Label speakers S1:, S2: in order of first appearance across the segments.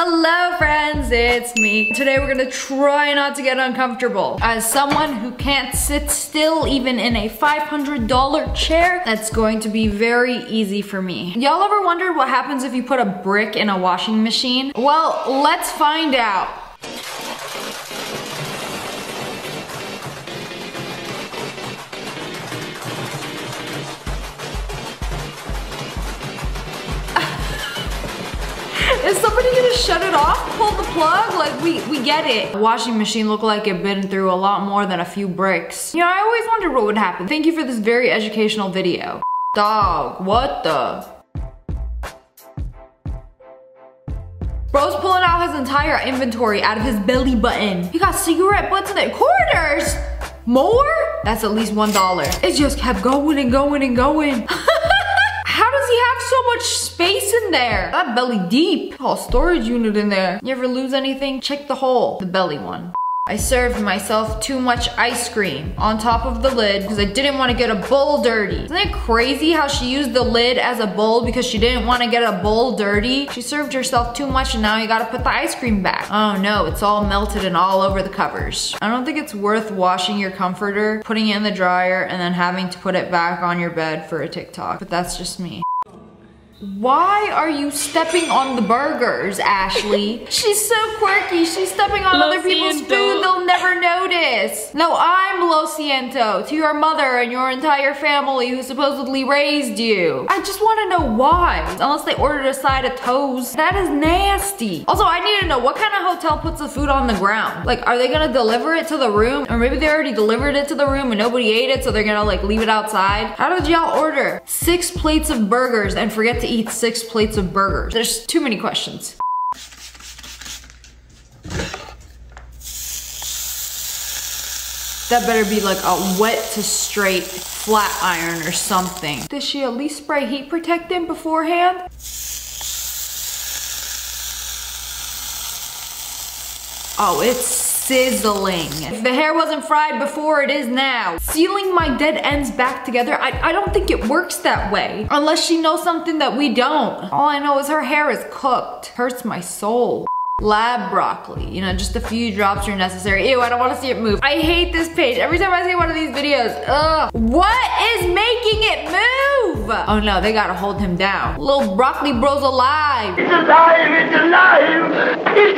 S1: Hello friends, it's me. Today we're gonna try not to get uncomfortable. As someone who can't sit still even in a $500 chair, that's going to be very easy for me. Y'all ever wondered what happens if you put a brick in a washing machine? Well, let's find out. Somebody gonna shut it off? Pull the plug? Like, we, we get it. The washing machine looked like it'd been through a lot more than a few bricks. You know, I always wondered what would happen. Thank you for this very educational video. Dog, what the? Bro's pulling out his entire inventory out of his belly button. He got cigarette butts in the quarters. More? That's at least one dollar. It just kept going and going and going. Does he have so much space in there? That belly deep. Oh, storage unit in there. You ever lose anything? Check the hole. The belly one. I served myself too much ice cream on top of the lid because I didn't want to get a bowl dirty. Isn't it crazy how she used the lid as a bowl because she didn't want to get a bowl dirty? She served herself too much and now you gotta put the ice cream back. Oh no, it's all melted and all over the covers. I don't think it's worth washing your comforter, putting it in the dryer, and then having to put it back on your bed for a TikTok. But that's just me. Why are you stepping on the burgers, Ashley? She's so quirky. She's stepping on
S2: Lo
S1: other people's
S2: siento.
S1: food. They'll never notice. No, I'm Lo Siento to your mother and your entire family who supposedly raised you. I just want to know why. Unless they ordered a side of toast. That is nasty. Also, I need to know what kind of hotel puts the food on the ground? Like, are they gonna deliver it to the room? Or maybe they already delivered it to the room and nobody ate it, so they're gonna like leave it outside? How did y'all order six plates of burgers and forget to eat six plates of burgers? There's too many questions. That better be like a wet to straight flat iron or something. Did she at least spray heat protectant beforehand? Oh, it's sizzling. If the hair wasn't fried before, it is now. Sealing my dead ends back together, I, I don't think it works that way. Unless she knows something that we don't. All I know is her hair is cooked. Hurts my soul. Lab broccoli, you know, just a few drops are necessary. Ew, I don't wanna see it move. I hate this page. Every time I see one of these videos, ugh. What is making it move? Oh no, they gotta hold him down. Little broccoli bro's alive.
S3: It's alive! It's alive! It's alive!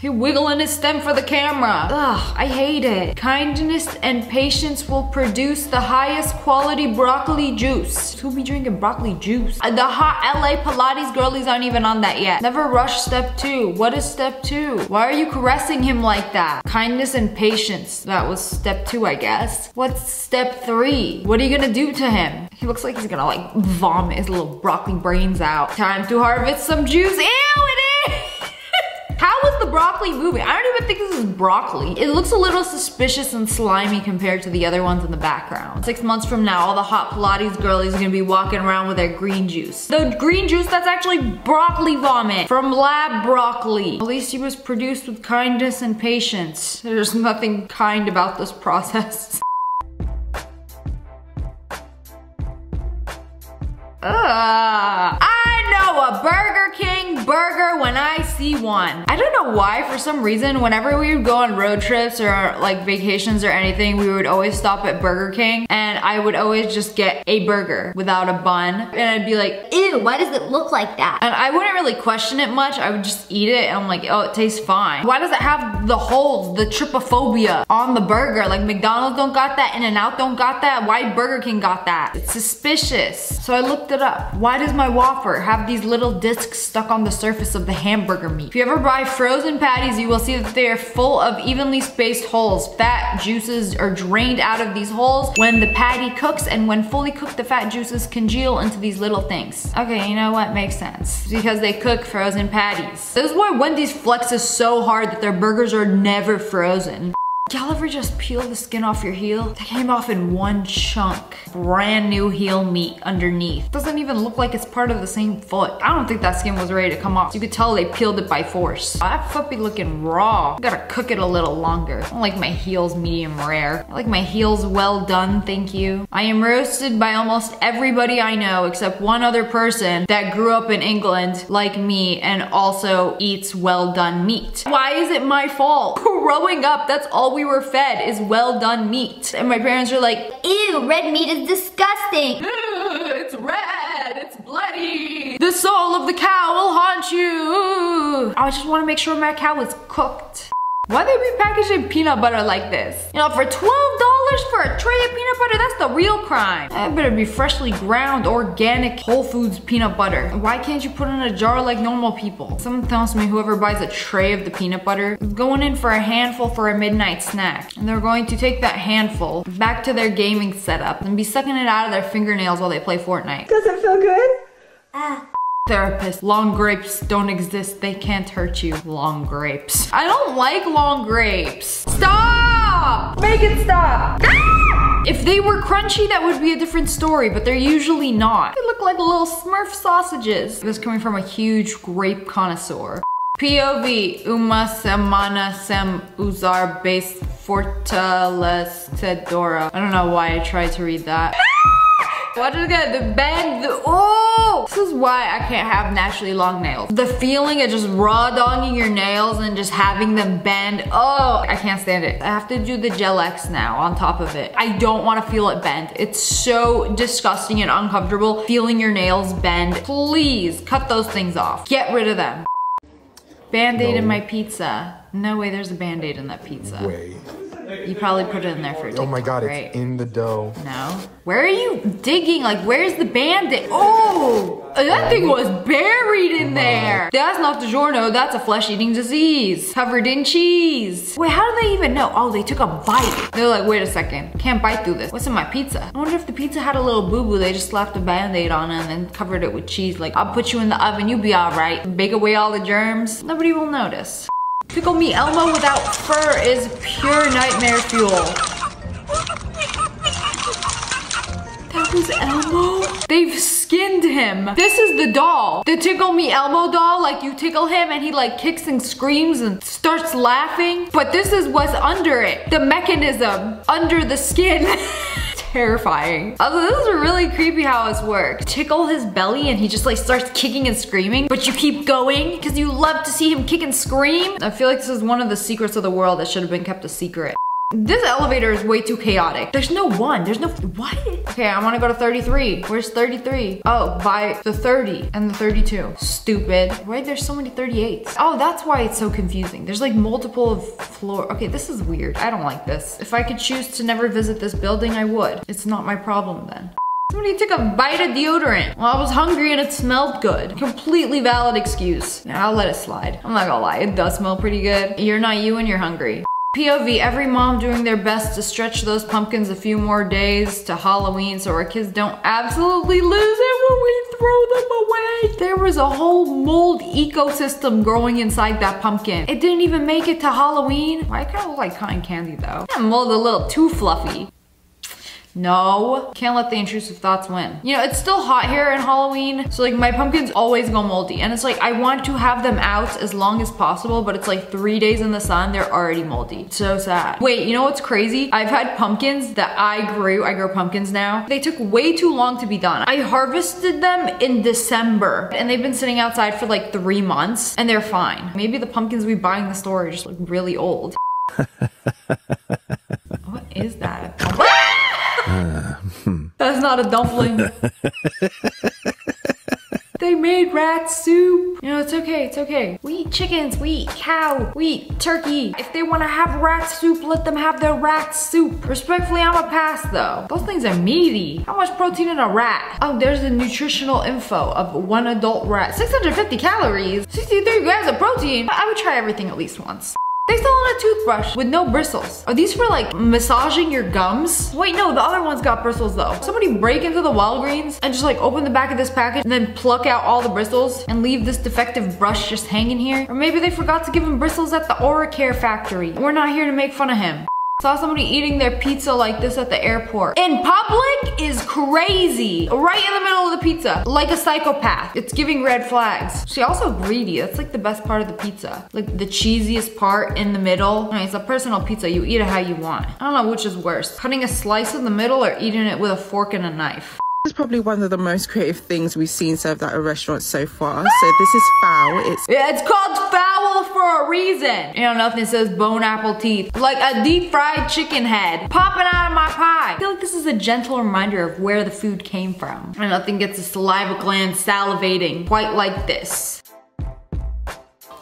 S1: He wiggling his stem for the camera. Ugh, I hate it. Kindness and patience will produce the highest quality broccoli juice. Who be drinking broccoli juice? Uh, The hot LA Pilates girlies aren't even on that yet. Never rush step two. What is step two? Why are you caressing him like that? Kindness and patience. That was step two, I guess. What's step three? What are you gonna do to him? He looks like he's gonna like vomit his little broccoli brains out. Time to harvest some juice. Ew, broccoli moving? I don't even think this is broccoli. It looks a little suspicious and slimy compared to the other ones in the background. Six months from now, all the hot Pilates girlies are gonna be walking around with their green juice. The green juice, that's actually broccoli vomit from lab broccoli. At least he was produced with kindness and patience. There's nothing kind about this process. Ugh. I know a Burger King burger when I see one. I don't know why, for some reason, whenever we would go on road trips or like vacations or anything, we would always stop at Burger King and I would always just get a burger without a bun. And I'd be like,
S2: Ew, why does it look like that?
S1: and I wouldn't really question it much. I would just eat it and I'm like, oh, it tastes fine. Why does it have the holes, the trypophobia on the burger? Like McDonald's don't got that, In-N-Out don't got that. Why Burger King got that? It's suspicious. So I looked it up. Why does my Whopper have these little discs stuck on the surface of the hamburger meat? If you ever buy frozen patties, you will see that they are full of evenly spaced holes. Fat juices are drained out of these holes when the patty cooks and when fully cooked, the fat juices congeal into these little things. Okay, you know what? Makes sense. Because they cook frozen patties. This is why Wendy's flexes so hard that their burgers are never frozen. Y'all ever just peel the skin off your heel? That came off in one chunk. Brand new heel meat underneath. Doesn't even look like it's part of the same foot. I don't think that skin was ready to come off. You could tell they peeled it by force. That foot be looking raw. Gotta cook it a little longer. I like my heels medium rare. I like my heels well done, thank you. I am roasted by almost everybody I know except one other person that grew up in England like me and also eats well done meat. Why is it my fault? Growing up, that's all we were fed is well done meat. And my parents were like,
S2: Ew, red meat is disgusting.
S1: it's red, it's bloody. The soul of the cow will haunt you. I just want to make sure my cow is cooked. Why they be packaging peanut butter like this? You know, for $12 for a tray of peanut butter, that's the real crime. That better be freshly ground, organic, Whole Foods peanut butter. Why can't you put it in a jar like normal people? Someone tells me whoever buys a tray of the peanut butter is going in for a handful for a midnight snack. And they're going to take that handful back to their gaming setup and be sucking it out of their fingernails while they play Fortnite.
S4: Does it feel good?
S1: Ah Therapist, long grapes don't exist. They can't hurt you. Long grapes. I don't like long grapes. Stop! Make it stop! Ah! If they were crunchy, that would be a different story, but they're usually not. They look like little Smurf sausages. This is coming from a huge grape connoisseur. POV, uma semana sem usar base fortalecedora. I don't know why I tried to read that. What is good? The bend, the, oh! This is why I can't have naturally long nails. The feeling of just raw dogging your nails and just having them bend, oh, I can't stand it. I have to do the Gel X now on top of it. I don't wanna feel it bend. It's so disgusting and uncomfortable feeling your nails bend. Please cut those things off. Get rid of them. Band-aid in my pizza. No way there's a band-aid in that pizza.
S5: Way.
S1: You probably put it in there for
S5: Oh my god,
S1: right?
S5: it's in the dough.
S1: No. Where are you digging? Like, where's the bandit? Oh, that thing was buried in there. That's not the DiGiorno. That's a flesh-eating disease covered in cheese. Wait, how do they even know? Oh, they took a bite. They're like, wait a second. Can't bite through this. What's in my pizza? I wonder if the pizza had a little boo-boo. They just slapped a band-aid on it and then covered it with cheese. Like, I'll put you in the oven. you'll be all right. Bake away all the germs. Nobody will notice. Pickle me Elmo without fur is pure nightmare fuel. That was Elmo? They've skinned him. This is the doll. The Tickle Me Elmo doll, like you tickle him and he like kicks and screams and starts laughing. But this is what's under it. The mechanism under the skin. Terrifying. Also, this is really creepy how this works. Tickle his belly and he just like starts kicking and screaming, but you keep going because you love to see him kick and scream. I feel like this is one of the secrets of the world that should have been kept a secret. This elevator is way too chaotic. There's no one. There's no. What? Okay, I want to go to 33. Where's 33? Oh, by the 30 and the 32. Stupid. Why there's so many 38s? Oh, that's why it's so confusing. There's like multiple floor. Okay, this is weird. I don't like this. If I could choose to never visit this building, I would. It's not my problem then. Somebody took a bite of deodorant. Well, I was hungry and it smelled good. Completely valid excuse. Yeah, I'll let it slide. I'm not gonna lie, it does smell pretty good. You're not you and you're hungry. POV, every mom doing their best to stretch those pumpkins a few more days to Halloween so our kids don't absolutely lose it when we throw them away. There was a whole mold ecosystem growing inside that pumpkin. It didn't even make it to Halloween. Why kind of look like cotton candy though? That mold a little too fluffy. No, can't let the intrusive thoughts win. You know, it's still hot here in Halloween, so like my pumpkins always go moldy. And it's like, I want to have them out as long as possible, but it's like three days in the sun, they're already moldy. So sad. Wait, you know what's crazy? I've had pumpkins that I grew, I grow pumpkins now. They took way too long to be done. I harvested them in December and they've been sitting outside for like three months and they're fine. Maybe the pumpkins we buy in the store are just like really old. what is that? That's not a dumpling. they made rat soup. You know, it's okay, it's okay. We eat chickens, we eat cow, we eat turkey. If they wanna have rat soup, let them have their rat soup. Respectfully, I'm a pass though. Those things are meaty. How much protein in a rat? Oh, there's the nutritional info of one adult rat. 650 calories, 63 grams of protein. I would try everything at least once. They sell on a toothbrush with no bristles. Are these for like massaging your gums? Wait, no, the other one's got bristles though. Somebody break into the Walgreens and just like open the back of this package and then pluck out all the bristles and leave this defective brush just hanging here. Or maybe they forgot to give him bristles at the Aura Care factory. We're not here to make fun of him. Saw somebody eating their pizza like this at the airport. In public is crazy. Right in the middle of the pizza. Like a psychopath. It's giving red flags. She also greedy. That's like the best part of the pizza. Like the cheesiest part in the middle. I mean, it's a personal pizza. You eat it how you want. I don't know which is worse. Cutting a slice in the middle or eating it with a fork and a knife.
S4: This is probably one of the most creative things we've seen served at a restaurant so far. So this is foul. It's
S1: Yeah, it's called a reason. You know, nothing says bone apple teeth. Like a deep fried chicken head popping out of my pie. I feel like this is a gentle reminder of where the food came from. And nothing gets the saliva gland salivating quite like this.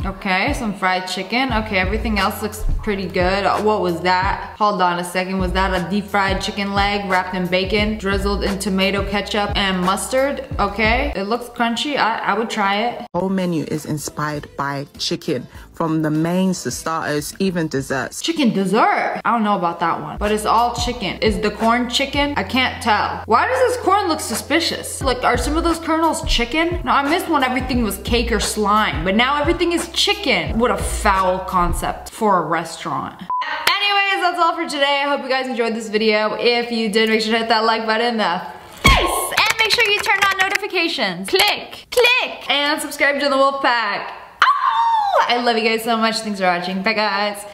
S1: Okay, some fried chicken. Okay, everything else looks pretty good. Uh, What was that? Hold on a second. Was that a deep fried chicken leg wrapped in bacon, drizzled in tomato ketchup and mustard? Okay, it looks crunchy. I, I would try it.
S4: whole menu is inspired by chicken, from the mains to starters, even desserts.
S1: Chicken dessert. I don't know about that one, but it's all chicken. Is the corn chicken? I can't tell. Why does this corn look suspicious? Like, are some of those kernels chicken? No, I missed when everything was cake or slime, but now everything is chicken. What a foul concept for a restaurant. Anyways, that's all for today. I hope you guys enjoyed this video. If you did, make sure to hit that like button in the face and make sure you turn on notifications. Click, click, and subscribe to the Wolf Pack. I love you guys so much. Thanks for watching. Bye, guys.